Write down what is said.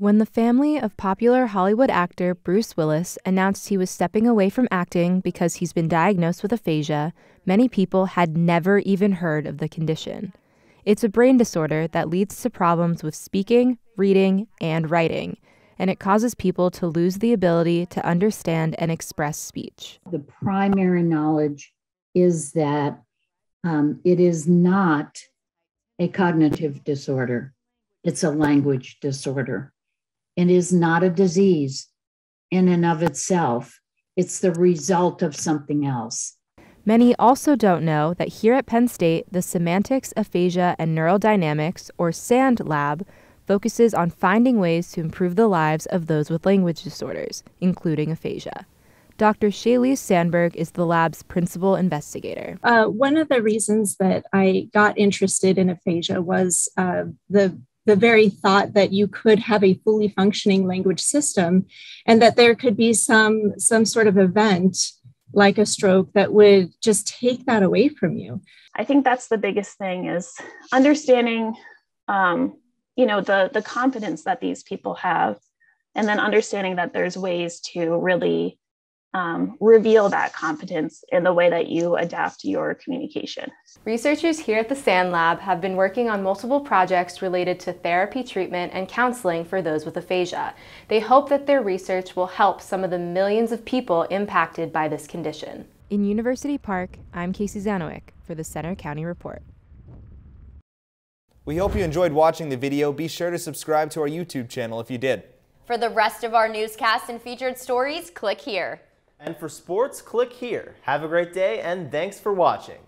When the family of popular Hollywood actor Bruce Willis announced he was stepping away from acting because he's been diagnosed with aphasia, many people had never even heard of the condition. It's a brain disorder that leads to problems with speaking, reading, and writing, and it causes people to lose the ability to understand and express speech. The primary knowledge is that um, it is not a cognitive disorder, it's a language disorder. It is not a disease in and of itself, it's the result of something else. Many also don't know that here at Penn State, the Semantics, Aphasia, and Neurodynamics, or SAND lab, focuses on finding ways to improve the lives of those with language disorders, including aphasia. Dr. Chaleece Sandberg is the lab's principal investigator. Uh, one of the reasons that I got interested in aphasia was uh, the the very thought that you could have a fully functioning language system and that there could be some some sort of event like a stroke that would just take that away from you. I think that's the biggest thing is understanding um, you know the the confidence that these people have and then understanding that there's ways to really um, reveal that competence in the way that you adapt your communication. Researchers here at the SAND Lab have been working on multiple projects related to therapy treatment and counseling for those with aphasia. They hope that their research will help some of the millions of people impacted by this condition. In University Park, I'm Casey Zanowic for the Centre County Report. We hope you enjoyed watching the video. Be sure to subscribe to our YouTube channel if you did. For the rest of our newscasts and featured stories, click here. And for sports, click here. Have a great day and thanks for watching.